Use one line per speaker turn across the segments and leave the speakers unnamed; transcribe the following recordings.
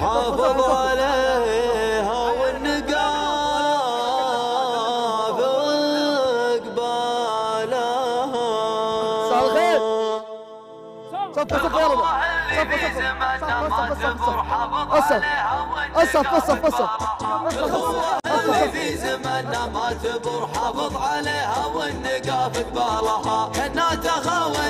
حافظ عليها والنقاب إقبالها.
مساء الخير. صف صف يا ربع صف صف صف صف صف صف
اللي في زماننا ما تبر حافظ عليها والنقاف قبالها كنا تخاونا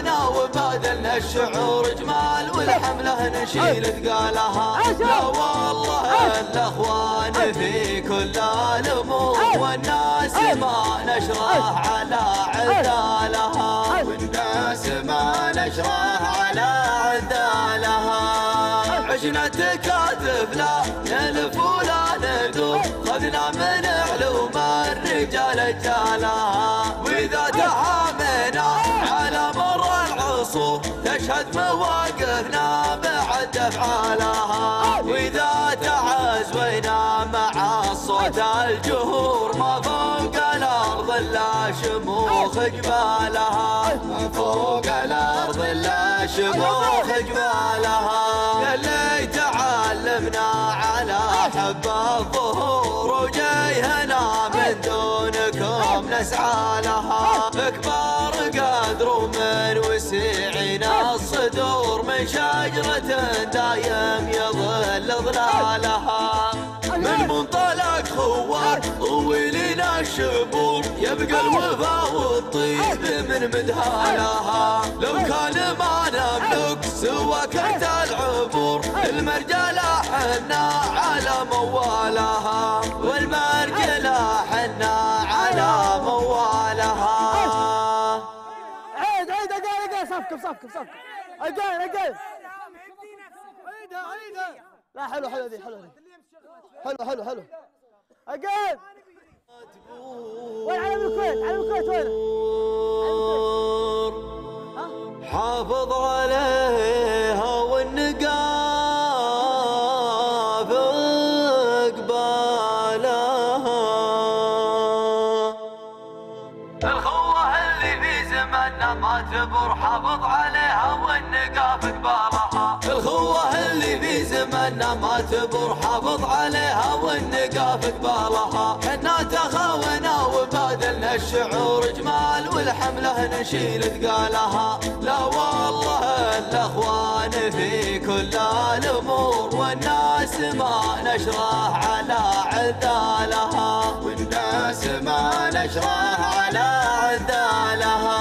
وبادلنا الشعور جمال والحمله نشيل ثقالها. لا والله الاخوان في كل الأمور والناس ما نشره على عدالها. والناس ما نشره على عدالها. عشنا تكاتف لا نلف ولا ندور. خذنا من علوم الرجال جالها وإذا مر العصور تشهد مواقفنا بعد افعالها وإذا تعزوينا مع صوت الجهور ما فوق الأرض إلا شموخ جبالها. ما فوق الأرض إلا شموخ جبالها. اللي تعلمنا على حب الظهور وجيهنا من دونكم نسعى الصدور من شجرة دايم يظل ظلالها. من منطلق خوار طويلنا الشبور يبقى الوفا والطيب من مدهالها. لو كان ما نملك سوى كرت العبور المرجلة حنا على موالها. والمرجلة حنا على موالها.
عيد عيد اقال صفكم صفكم صفكم اقال اقال
عيدها عيدها.
لا حلو حلو ذي حلو ذي حلو حلو حلو. اقال وين علم الكويت؟ علم الكويت وينه؟
حافظ عليها والنقاب أقبالها. الخوة اللي في زماننا ما تبر حافظ عليها. حافظ عليها والنقاف قبالها حنا تخاونا وبادلنا الشعور جمال والحمله نشيل ثقالها. لا والله الأخوان في كل الأمور والناس ما نشره على عدالها. والناس ما نشره على عدالها.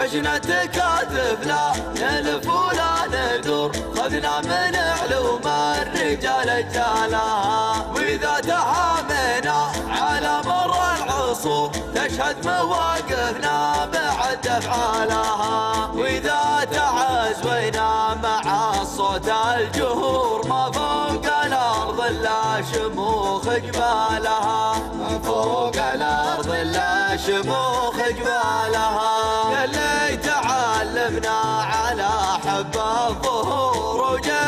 عشنا تكاتف لا نلف ولا ندور خذنا من علوم الرجال جالها وإذا تحامينا على مر العصور تشهد مواقفنا بعد افعالها وإذا تعزوينا مع صوت الجهور ما فوق الأرض إلا شموخ جبالها. ما فوق الأرض إلا شموخ جبالها. اللي تعلمنا على حب الظهور دونكم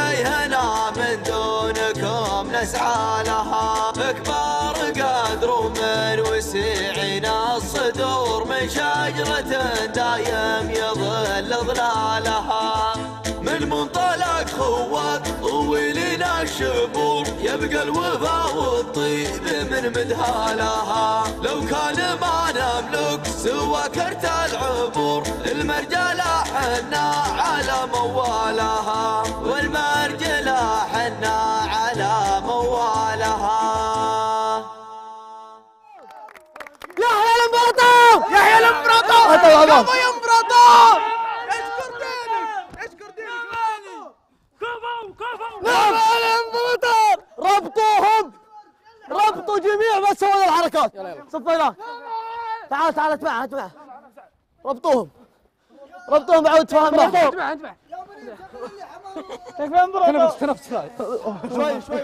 نسعى لها كبار قدر ومن وسعنا الصدور. من شجرة دايم يظل ظلالها. من منطلق خوات طويلنا الشبور يبقى الوفا والطيب من مدهالها. لو كان ما نملك سوى كرت العبور. المرجلة حنا على موالها. والمرجلة حنا
هو هذا.
يا امبراطور اشكر دينك اشكر دينك غالي
يحيى الامبراطور ربطوهم. ربطوا جميع بس سووا الحركات صف هناك. تعال تعال اتبعها اتبعها ربطوهم. ربطوهم بعود تفاهم معهم
اتبع اتبع
تنفس تنفس. شوي شوي